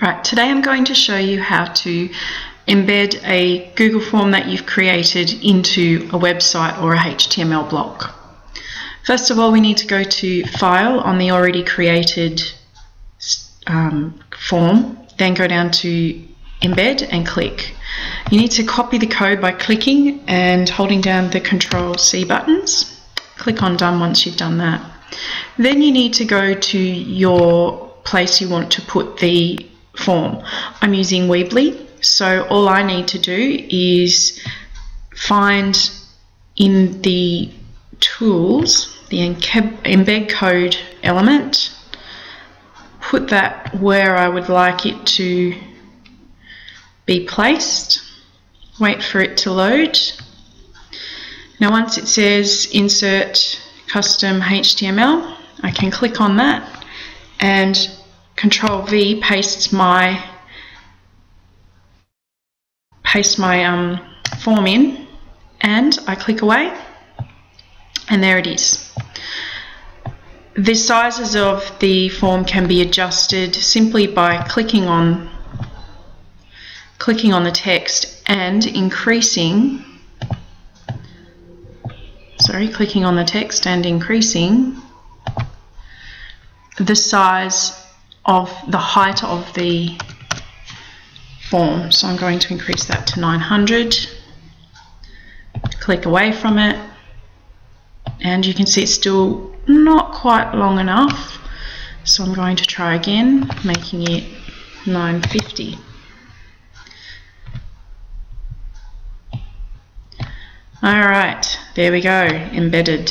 Right, today I'm going to show you how to embed a Google form that you've created into a website or a HTML block. First of all, we need to go to File on the already created um, form, then go down to Embed and click. You need to copy the code by clicking and holding down the Control C buttons. Click on Done once you've done that. Then you need to go to your place you want to put the form. I'm using Weebly, so all I need to do is find in the tools the embed code element, put that where I would like it to be placed, wait for it to load. Now once it says insert custom HTML, I can click on that and Control V pastes my paste my um, form in and I click away and there it is. The sizes of the form can be adjusted simply by clicking on clicking on the text and increasing sorry clicking on the text and increasing the size of the height of the form. So I'm going to increase that to 900. Click away from it. And you can see it's still not quite long enough. So I'm going to try again, making it 950. Alright, there we go, embedded.